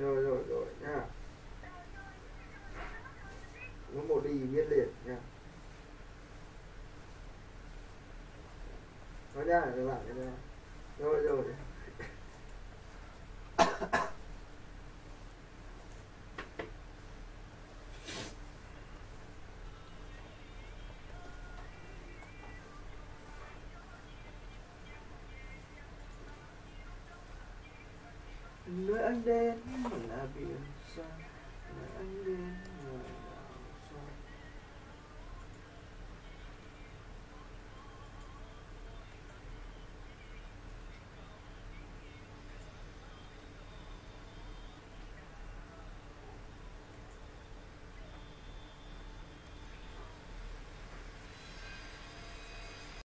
rồi rồi rồi, nha. Nó một đi biết liền, nha. Nó nha các bạn rồi rồi. Nơi anh đến là biển xa nơi anh đến.